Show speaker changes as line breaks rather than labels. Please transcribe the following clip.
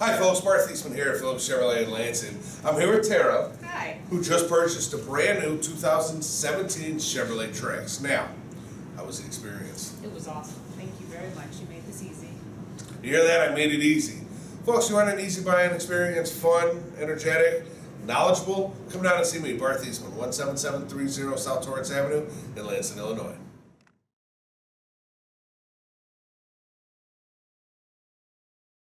Hi folks, Barth Eastman here at Phillips Chevrolet in Lansing. I'm here with Tara,
Hi.
who just purchased a brand new 2017 Chevrolet Trax. Now, how was the experience?
It was awesome. Thank you very much. You made this easy.
You hear that? I made it easy. Folks, you want an easy buying experience, fun, energetic, knowledgeable? Come down and see me, Barth Eastman, 17730 South Torrence Avenue in Lansing, Illinois.